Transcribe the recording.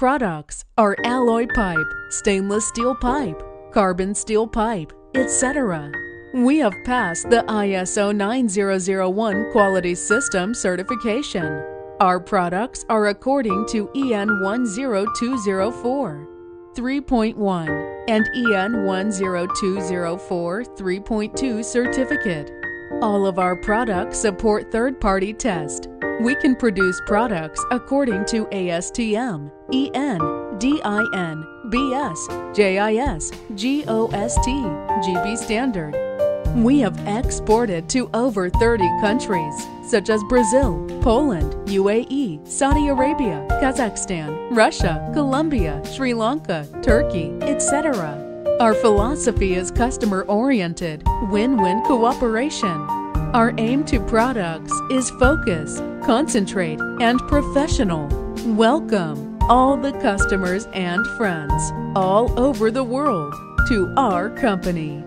products are alloy pipe, stainless steel pipe, carbon steel pipe, etc. We have passed the ISO 9001 Quality System certification. Our products are according to EN 10204 3.1 and EN 10204 3.2 certificate. All of our products support third-party test. We can produce products according to ASTM, EN, DIN, BS, JIS, GOST, GB standard. We have exported to over 30 countries, such as Brazil, Poland, UAE, Saudi Arabia, Kazakhstan, Russia, Colombia, Sri Lanka, Turkey, etc. Our philosophy is customer oriented, win win cooperation. Our aim to products is focus, concentrate, and professional. Welcome all the customers and friends all over the world to our company.